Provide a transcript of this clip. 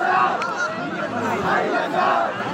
ありがとうござ。